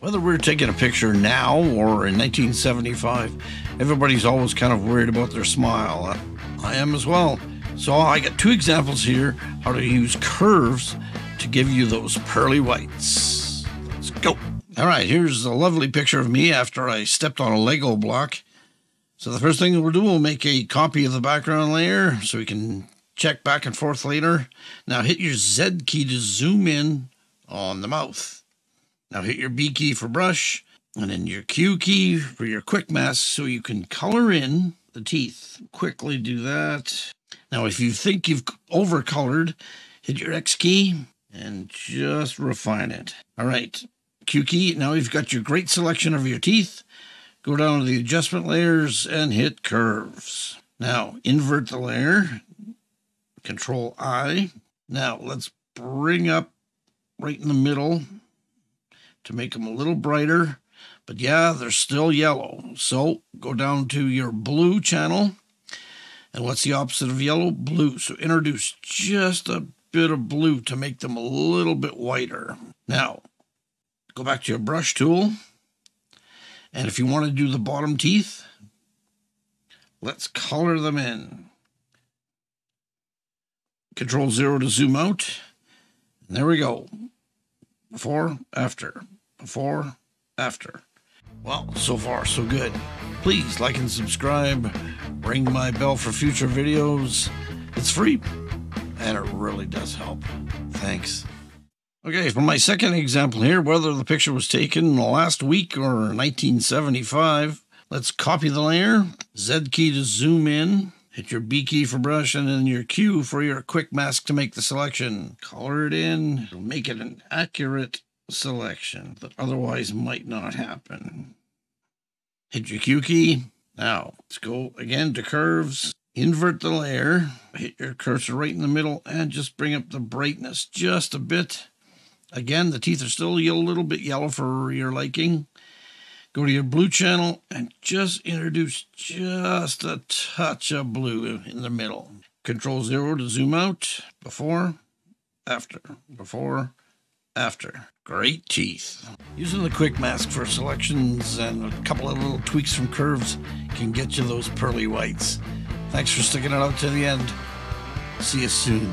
Whether we're taking a picture now or in 1975, everybody's always kind of worried about their smile. I am as well. So I got two examples here how to use curves to give you those pearly whites. Let's go. All right, here's a lovely picture of me after I stepped on a Lego block. So the first thing we'll do, we'll make a copy of the background layer so we can check back and forth later. Now hit your Z key to zoom in on the mouth. Now hit your B key for brush and then your Q key for your quick mask so you can color in the teeth. Quickly do that. Now if you think you've overcolored, hit your X key and just refine it. All right, Q key. Now you've got your great selection of your teeth. Go down to the adjustment layers and hit curves. Now invert the layer. Control I. Now let's bring up right in the middle to make them a little brighter. But yeah, they're still yellow. So go down to your blue channel. And what's the opposite of yellow? Blue. So introduce just a bit of blue to make them a little bit whiter. Now, go back to your brush tool. And if you want to do the bottom teeth, let's color them in. Control zero to zoom out. And there we go. Before, after, before, after. Well, so far, so good. Please like and subscribe. Ring my bell for future videos. It's free, and it really does help. Thanks. Okay, for my second example here, whether the picture was taken in the last week or 1975, let's copy the layer, Z key to zoom in, hit your B key for brush, and then your Q for your quick mask to make the selection. Color it in, it'll make it an accurate selection that otherwise might not happen. Hit your Q key. Now, let's go again to curves. Invert the layer, hit your cursor right in the middle, and just bring up the brightness just a bit. Again, the teeth are still a little bit yellow for your liking. Go to your blue channel and just introduce just a touch of blue in the middle. Control zero to zoom out. Before, after, before, after. Great teeth. Using the quick mask for selections and a couple of little tweaks from curves can get you those pearly whites. Thanks for sticking it out to the end. See you soon.